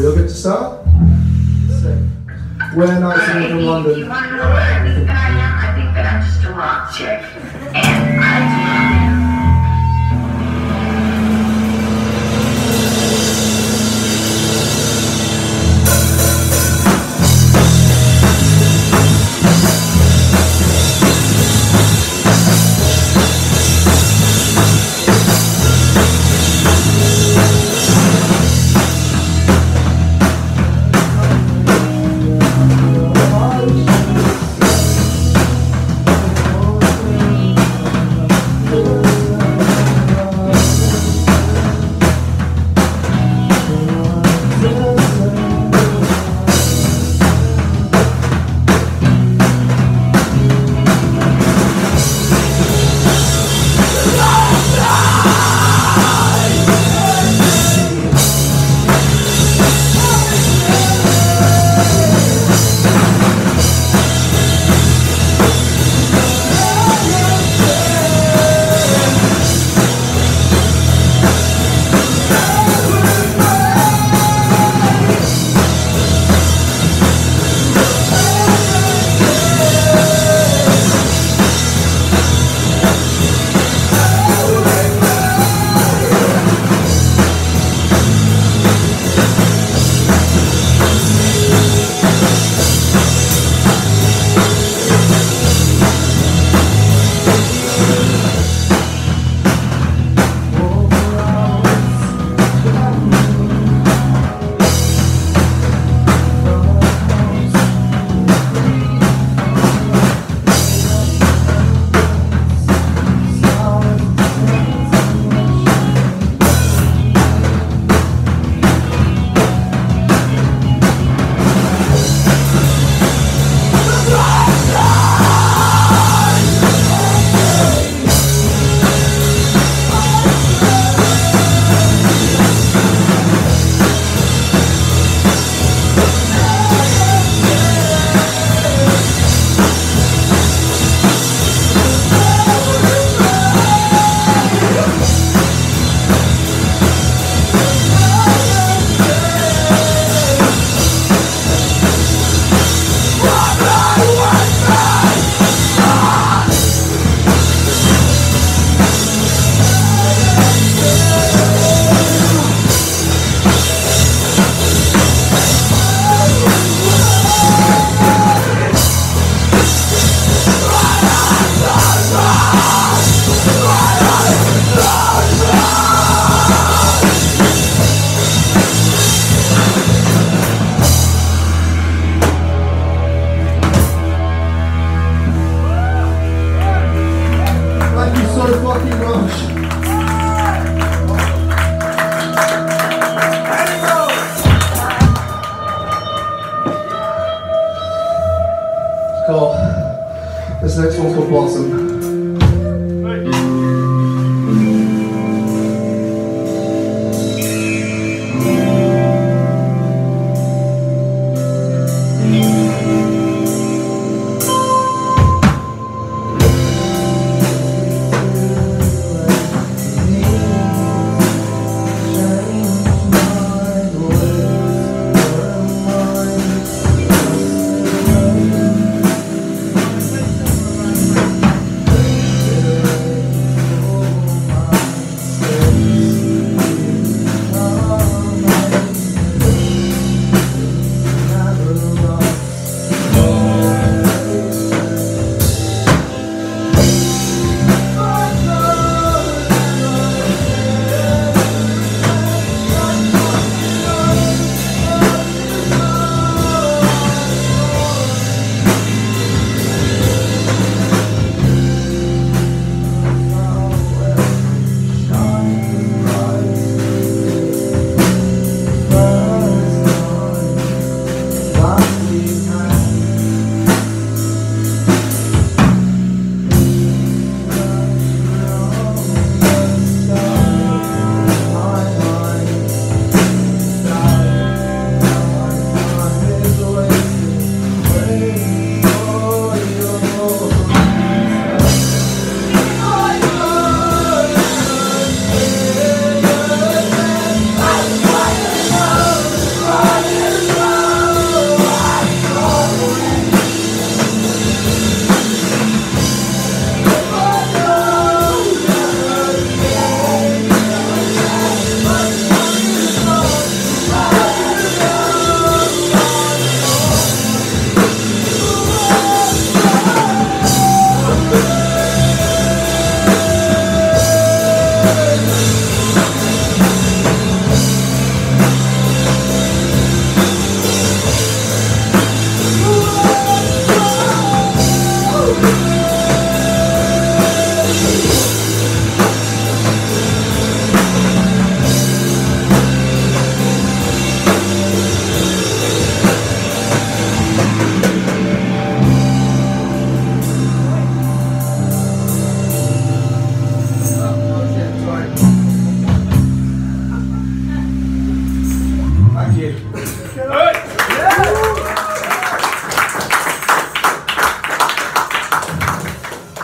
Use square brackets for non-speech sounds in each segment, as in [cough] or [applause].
We all good to start? Sick. Where nights in from London? You want to know what I think that I? I think that I'm just a rock chick.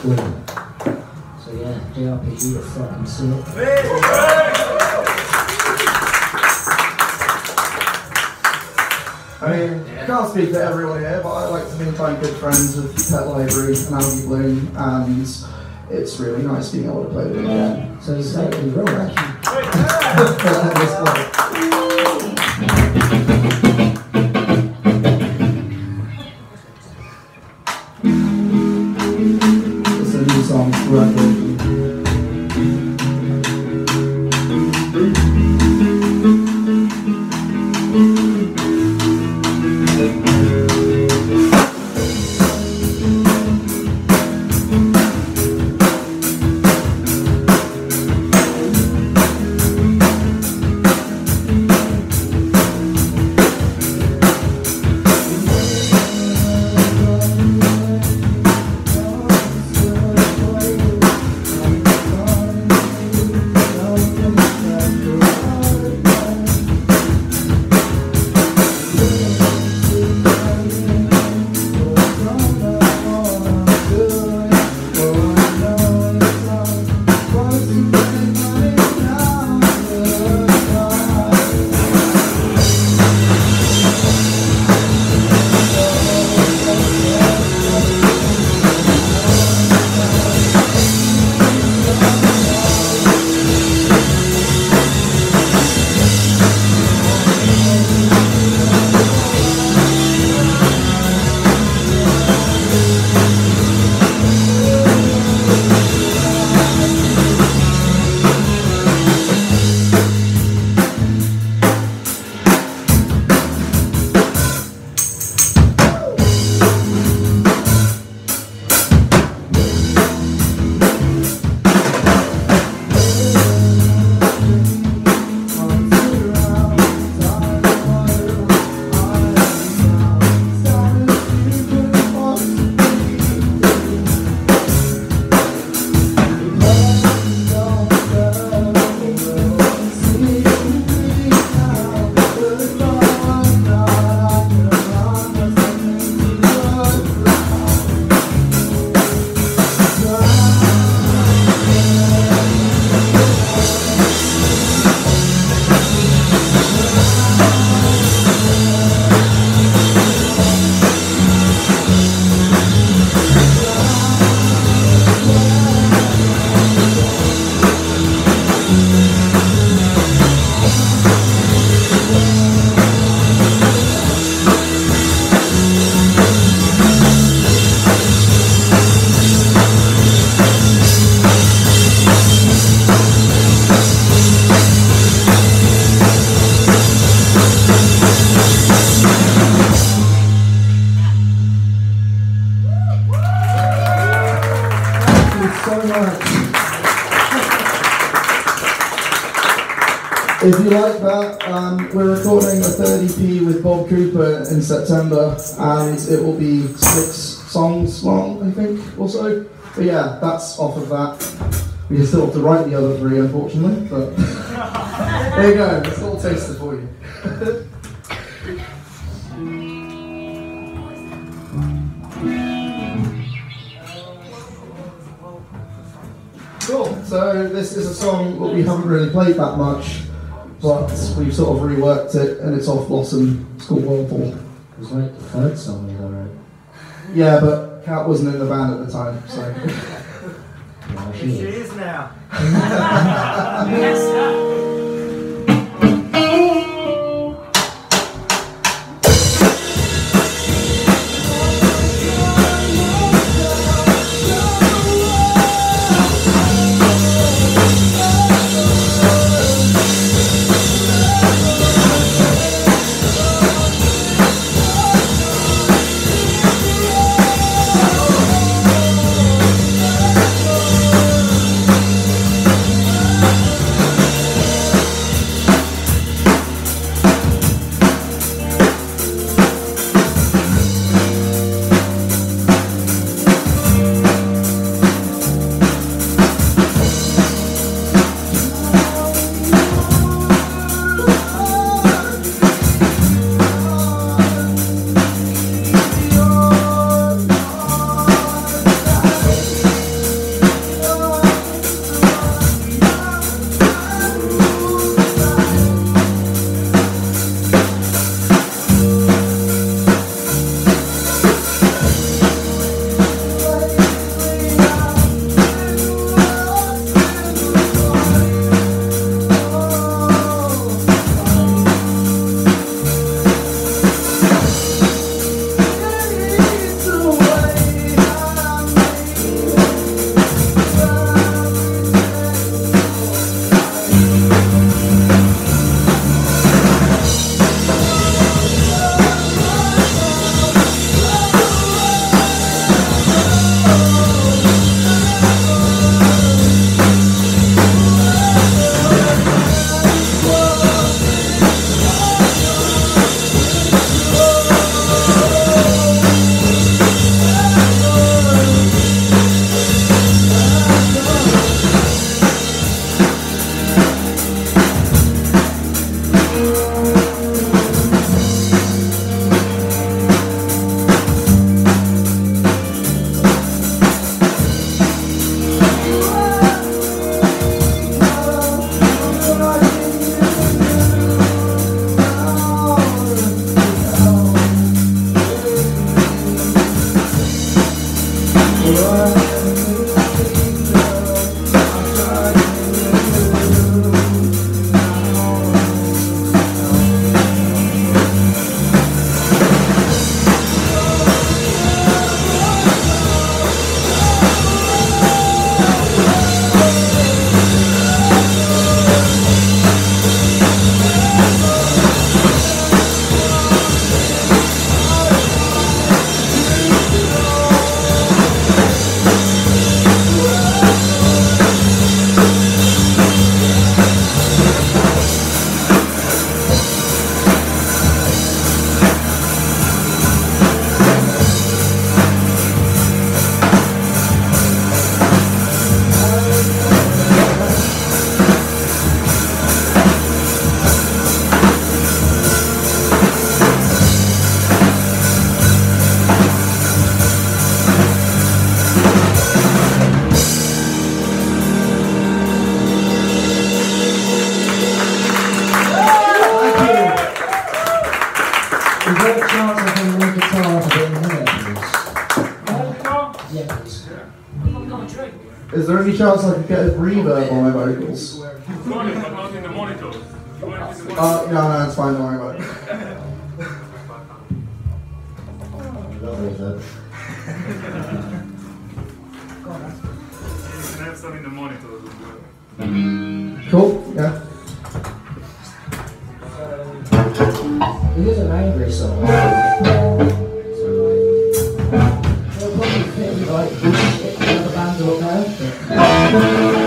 So yeah, JRPG, the fucking sick. I mean, I can't speak for everyone here, but I like to I'm good friends with Pet Library and Algae Bloom, and it's really nice being able to play with them again. So you say you wrong Cooper in September, and it will be six songs long, I think, or so. But yeah, that's off of that. We still have to write the other three, unfortunately, but [laughs] there you go. It's all tasted for you. [laughs] Cool. So this is a song that we haven't really played that much, but we've sort of reworked it, and it's off Blossom. It's called Whirlpool. It was like the third song we got right. Yeah, but Kat wasn't in the band at the time, so. [laughs] Yeah, She she is. is now. [laughs] [laughs] Thank Is there any chance I can get a reverb on my vocals? You want it, not in the monitor. You want it in the monitor. Uh, no, no, it's fine, don't worry about it. Lovely, though. You can have some in the monitor as well. Cool, yeah. It is an angry song. If the other bands are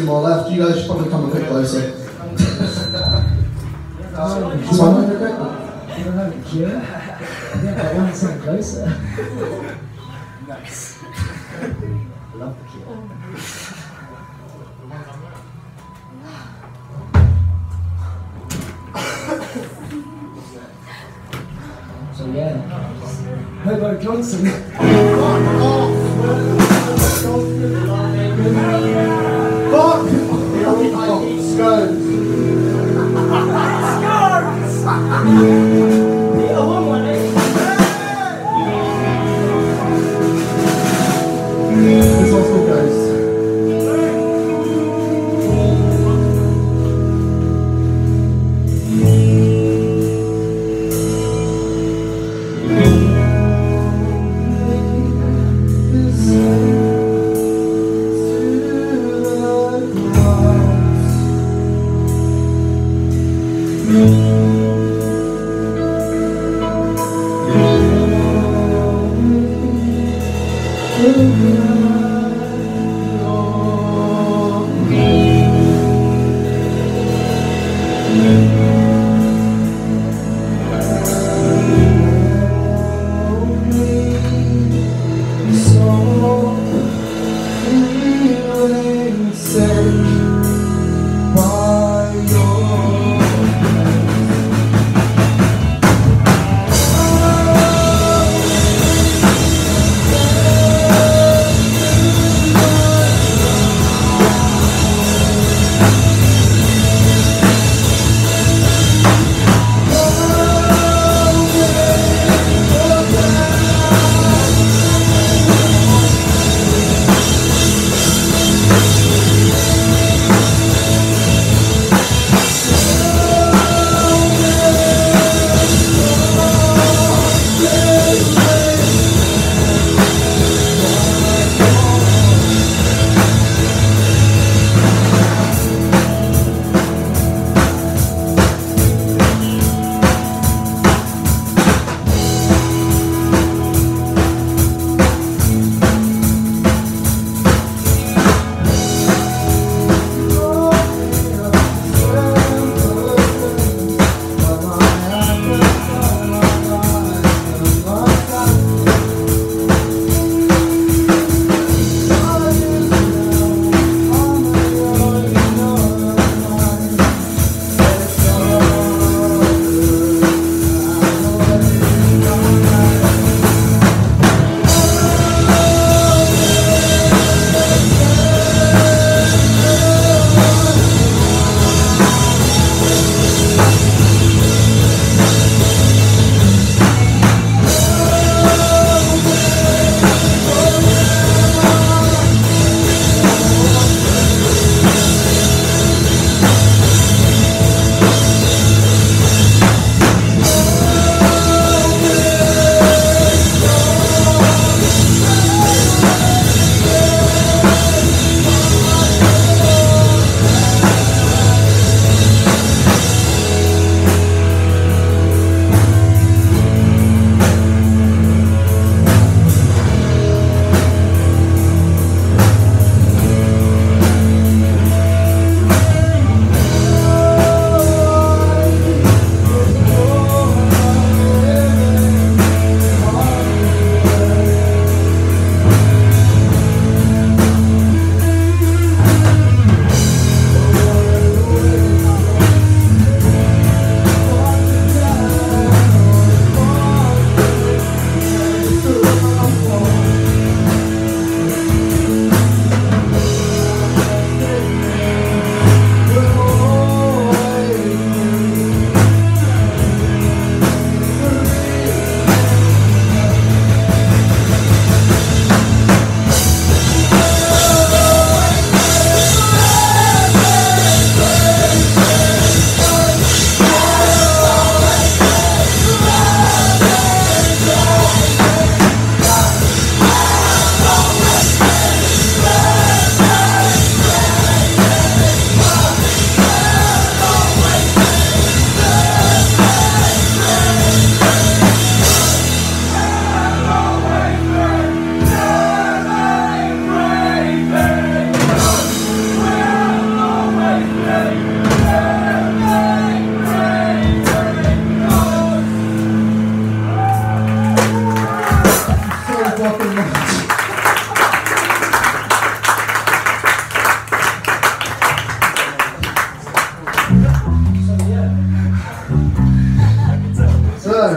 since we only have two more left, you guys should probably come a bit closer. This one, okay? I don't know, Jim? Yeah, but I want something closer. nice. Love the cure. So yeah, Hobo Johnson. This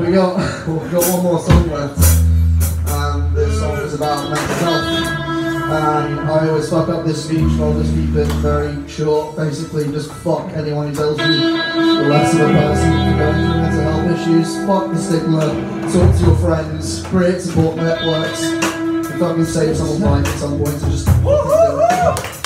we got [laughs] we got one more song left, and this song is about mental health. And I always fuck up this speech, so I'll just keep it very short. Basically, just fuck anyone who tells you the less of a person you're going through mental health issues. Fuck the stigma. Talk to your friends. Create support networks. If I can save someone's life at some point, so just.